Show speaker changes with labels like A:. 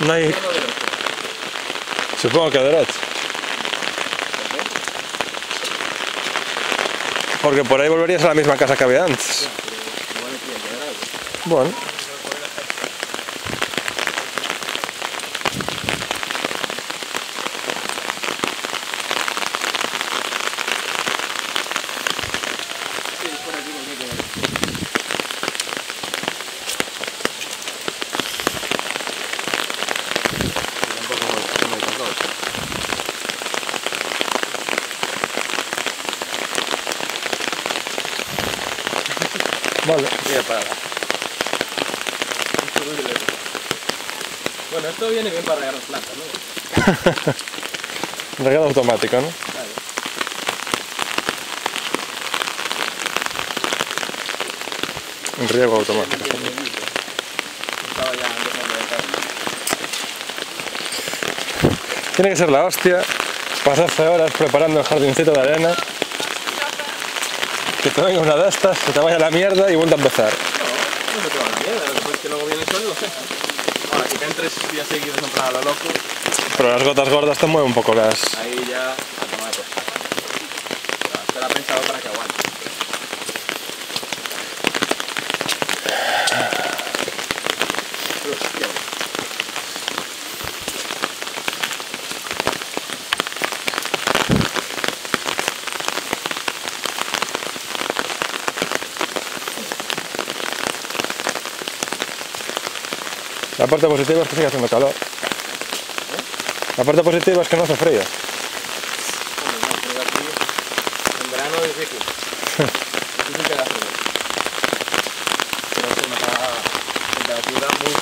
A: No hay...
B: Derecha.
A: Supongo que derecha.
B: ¿Por qué?
A: Porque por ahí volverías a la misma casa que había antes. Bueno.
B: Sí, es por aquí porque hay que ver. Tampoco me- no me tocó, o sea.
A: Vale.
B: Mira, para. Bueno, esto viene bien para regar las plantas, ¿no?
A: Regalo automático, ¿no? Un riego automático. Tiene que ser la hostia pasarse horas preparando el jardincito de arena. Que te venga una de estas, que te vaya a la mierda y vuelva a empezar.
B: No, no se te va a la mierda, lo que pasa es que luego viene el sol y lo seca. Ahora, caen tres días seguidos en plan a lo loco,
A: Pero las gotas gordas te mueven un poco las...
B: ahí ya a tomar por saco. Esto era pensado para que aguante.
A: La parte positiva es que sigue haciendo calor. La parte positiva es que no hace frío.
B: En verano es rico. Pero es una temperatura muy